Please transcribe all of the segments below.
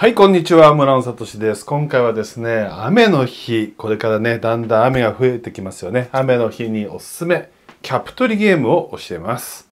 はい、こんにちは。村野聡です。今回はですね、雨の日、これからね、だんだん雨が増えてきますよね。雨の日におすすめ、キャプトリゲームを教えます。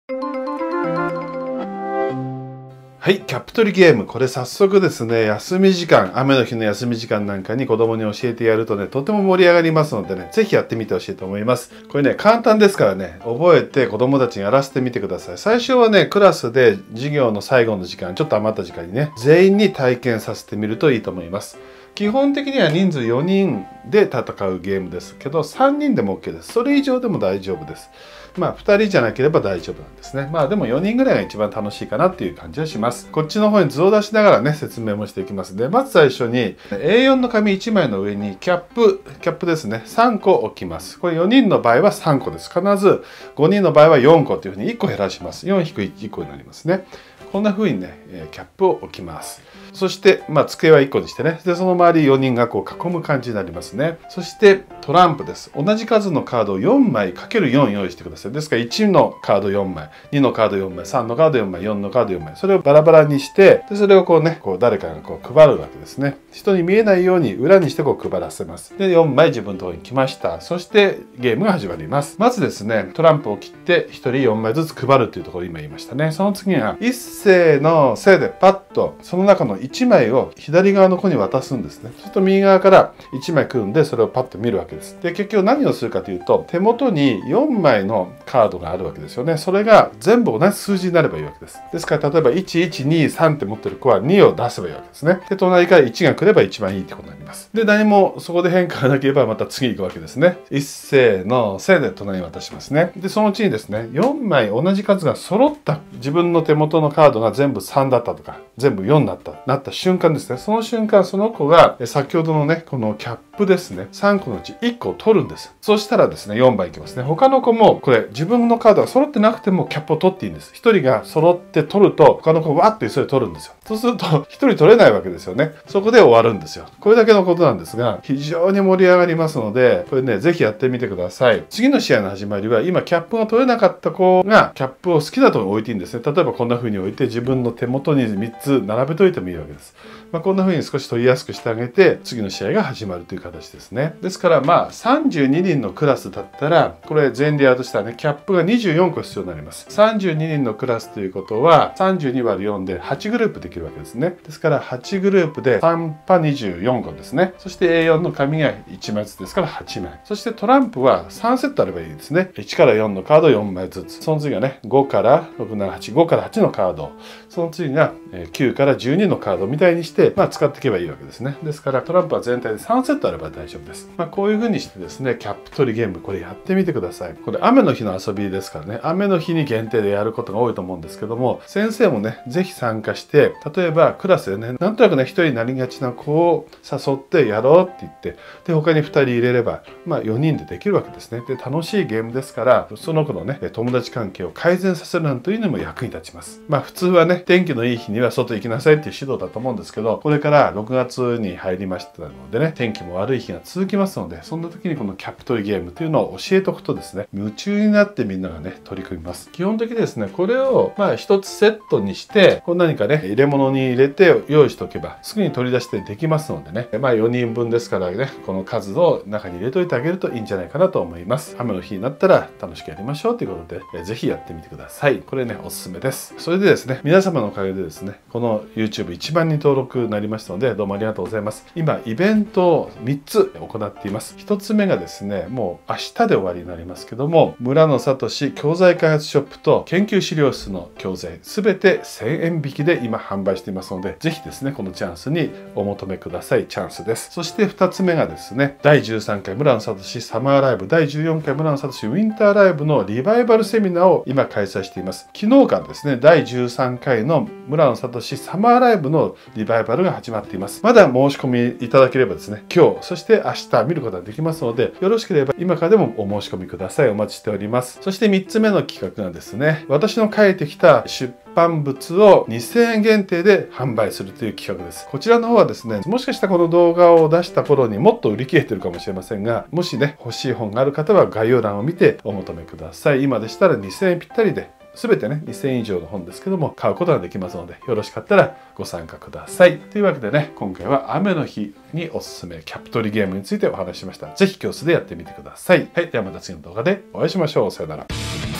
はい、キャップ取りゲーム。これ早速ですね、休み時間、雨の日の休み時間なんかに子供に教えてやるとね、とても盛り上がりますのでね、ぜひやってみてほしいと思います。これね、簡単ですからね、覚えて子供たちにやらせてみてください。最初はね、クラスで授業の最後の時間、ちょっと余った時間にね、全員に体験させてみるといいと思います。基本的には人数4人で戦うゲームですけど3人でも OK です。それ以上でも大丈夫です。まあ2人じゃなければ大丈夫なんですね。まあでも4人ぐらいが一番楽しいかなっていう感じはします。こっちの方に図を出しながらね説明もしていきます。でまず最初に A4 の紙1枚の上にキャップキャップですね。3個置きます。これ4人の場合は3個です。必ず5人の場合は4個というふうに1個減らします。4-1個になりますね。こんな風にねキャップを置きます。そして、まあ、机は1個にしてね。でその周り4人がこう囲む感じになりますね。ね。そしてトランプです。同じ数のカードを4枚 ×4 用意してください。ですから1のカード4枚2のカード4枚3のカード4枚4のカード4枚。それをバラバラにしてでそれをこうねこう誰かがこう配るわけですね。人に見えないように裏にしてこう配らせます。で4枚自分のとこに来ました。そしてゲームが始まります。まずですねトランプを切って1人4枚ずつ配るっていうところ今言いましたね。その次は一斉のせいでパッとその中の1枚を左側の子に渡すんですね。そうすると右側から1枚来んでそれをパッと見るわけです。で結局何をするかというと手元に4枚のカードがあるわけですよね。それが全部同じ数字になればいいわけです。ですから例えば1123って持ってる子は2を出せばいいわけですね。で隣から1が来れば一番いいってことになります。で何もそこで変化がなければまた次行くわけですね。一斉のせいで隣に渡しますね。でそのうちにですね4枚同じ数が揃った自分の手元のカードが全部3だったとか全部4だったなった瞬間ですねその瞬間その子が先ほどのねこのキャップですね。3個のうち1個を取るんです。そしたらですね4番いきますね。他の子もこれ自分のカードが揃ってなくてもキャップを取っていいんです。1人が揃って取ると他の子はわっと急いで取るんですよ。そうすると1人取れないわけですよね。そこで終わるんですよ。これだけのことなんですが非常に盛り上がりますのでこれねぜひやってみてください。次の試合の始まりは今キャップが取れなかった子がキャップを好きなと置いていいんですね。例えばこんな風に置いて自分の手元に3つ並べといてもいいわけです。まあ、こんな風に少し取りやすくしてあげて次の試合が始まるという形ですね。ですからまあ32人のクラスだったらこれ全でやるとしたらねキャップが24個必要になります。32人のクラスということは32割る4で8グループできる。わけですね。ですから8グループで3パ24個ですね。そして A4 の紙が1枚ずつですから8枚。そしてトランプは3セットあればいいですね。1から4のカード4枚ずつ。その次がね5から678、5から8のカード。その次が9から12のカードみたいにして、まあ、使っていけばいいわけですね。ですからトランプは全体で3セットあれば大丈夫です。まあ、こういう風にしてですね、キャップ取りゲームこれやってみてください。これ雨の日の遊びですからね、雨の日に限定でやることが多いと思うんですけども、先生もね、ぜひ参加して、例えばクラスでね、なんとなくね、1人になりがちな子を誘ってやろうって言って、で、他に2人入れれば、まあ4人でできるわけですね。で、楽しいゲームですから、その子のね、友達関係を改善させるなんというのも役に立ちます。まあ普通はね、天気のいい日には外行きなさいっていう指導だと思うんですけど、これから6月に入りましたのでね、天気も悪い日が続きますので、そんな時にこのキャップ取りゲームというのを教えておくとですね、夢中になってみんながね、取り組みます。基本的にですね、これをまあ一つセットにして、こう何かね、入れ物に入れて用意しておけば、すぐに取り出してできますのでね、まあ4人分ですからね、この数を中に入れといてあげるといいんじゃないかなと思います。雨の日になったら楽しくやりましょうということで、えーぜひやってみてください。これね、おすすめです。それでですね、皆様のおかげでですね、この YouTube1 万人登録になりましたので、どうもありがとうございます。今、イベントを3つ行っています。1つ目がですね、もう明日で終わりになりますけども、村野聡教材開発ショップと研究資料室の教材、すべて1000円引きで今販売していますので、ぜひですね、このチャンスにお求めください。チャンスです。そして2つ目がですね、第13回村野聡サマーライブ、第14回村野聡ウィンターライブのリバイバルセミナーを今開催しています。昨日からですね、第13回の村野聡サマーライブのリバイバルが始まっています。まだ申し込みいただければですね、今日、そして明日見ることができますので、よろしければ今からでもお申し込みください。お待ちしております。そして3つ目の企画がですね、私の書いてきた出版物を2000円限定で販売するという企画です。こちらの方はですね、もしかしたらこの動画を出した頃にもっと売り切れてるかもしれませんが、もしね、欲しい本がある方は概要欄を見てお求めください。今でしたら2000円ぴったりで全てね2000円以上の本ですけども買うことができますのでよろしかったらご参加ください。というわけでね今回は雨の日におすすめキャプトリゲームについてお話ししました。是非教室でやってみてください。はいではまた次の動画でお会いしましょう。さよなら。